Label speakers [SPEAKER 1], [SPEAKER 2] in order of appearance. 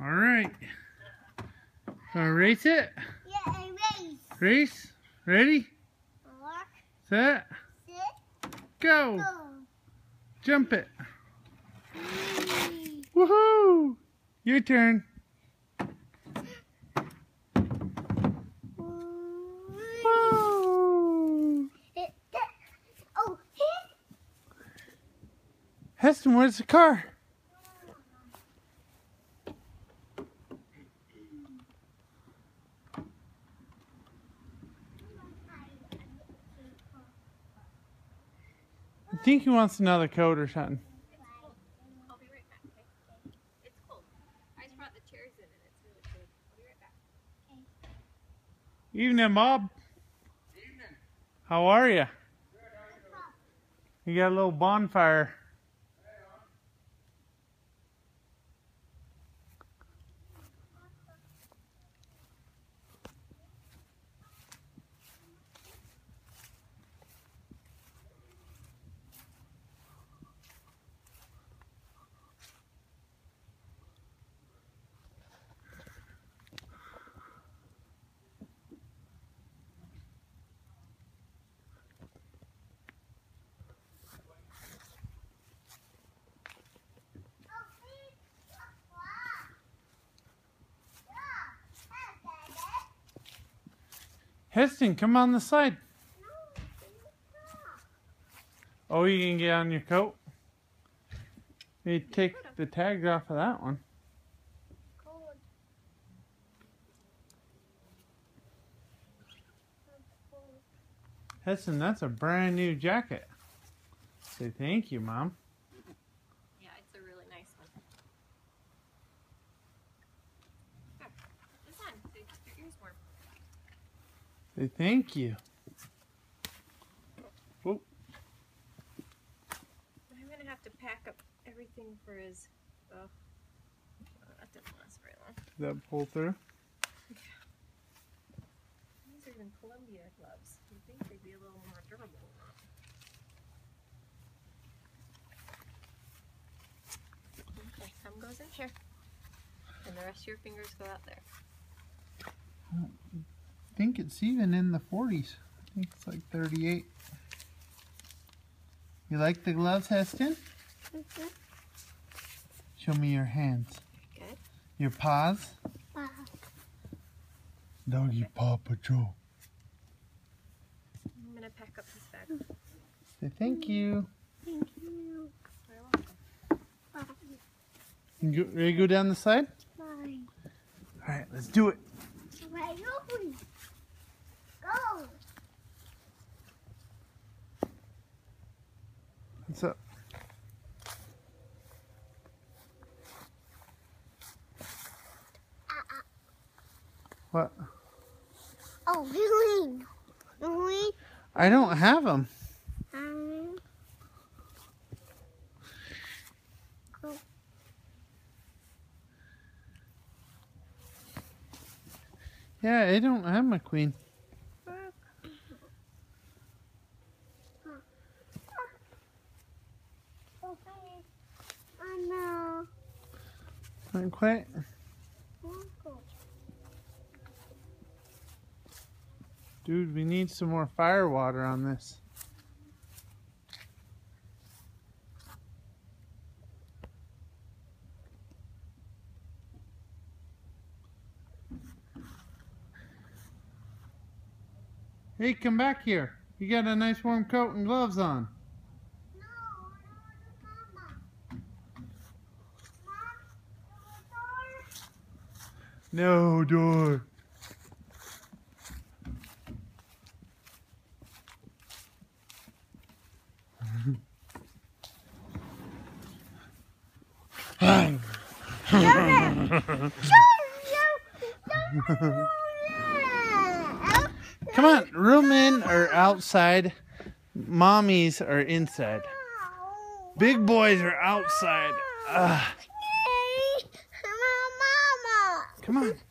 [SPEAKER 1] All right. Gonna race it?
[SPEAKER 2] Yeah, race.
[SPEAKER 1] Race? Ready?
[SPEAKER 2] Four,
[SPEAKER 1] Set?
[SPEAKER 2] six,
[SPEAKER 1] Go!
[SPEAKER 2] go.
[SPEAKER 1] Jump it. Woohoo! Your turn.
[SPEAKER 2] Whee!
[SPEAKER 1] Woo!
[SPEAKER 2] That. Oh.
[SPEAKER 1] Heston, where's the car? I think he wants another coat or something.
[SPEAKER 3] I'll be right back, okay? It's cold. I just brought the chairs in and it's really cold. I'll be right back.
[SPEAKER 1] Evening, How are you? You got a little bonfire. Heston, come on the side. Oh, you can get on your coat? You take the tags off of that one. Heston, that's a brand new jacket. Say thank you, Mom.
[SPEAKER 3] Yeah, it's a really nice one. Here, put this on so you keep your ears warm.
[SPEAKER 1] Thank you. Oh.
[SPEAKER 3] I'm gonna have to pack up everything for his. Oh, that didn't last very long.
[SPEAKER 1] Did that pull through?
[SPEAKER 3] These are even Columbia gloves. You'd think they'd be a little more durable. Okay, thumb goes in here. And the rest of your fingers go out there. Mm-hmm.
[SPEAKER 1] I think it's even in the 40s. I think it's like 38. You like the gloves, Heston?
[SPEAKER 2] Mm -hmm.
[SPEAKER 1] Show me your hands.
[SPEAKER 3] Good.
[SPEAKER 1] Your paws.
[SPEAKER 2] Wow.
[SPEAKER 1] Doggy Paw Patrol.
[SPEAKER 3] I'm gonna pack up this bag.
[SPEAKER 1] Say thank you.
[SPEAKER 2] Thank you.
[SPEAKER 3] You're welcome.
[SPEAKER 2] Bye.
[SPEAKER 1] You go, ready to go down the side?
[SPEAKER 2] Bye.
[SPEAKER 1] All right, let's do it.
[SPEAKER 2] Right open. Go.
[SPEAKER 1] What's up? What?
[SPEAKER 2] Oh, Halloween. Halloween.
[SPEAKER 1] I don't have them.
[SPEAKER 2] Um.
[SPEAKER 1] Yeah, I don't have my queen.
[SPEAKER 2] Okay. Oh no.
[SPEAKER 1] Not quite. Dude, we need some more fire water on this. Hey, come back here. You got a nice warm coat and gloves on.
[SPEAKER 2] No, I want Mama. Mom,
[SPEAKER 1] No door. Come on, room in or outside. Mommies are inside. Big boys are outside. Ugh. Come on.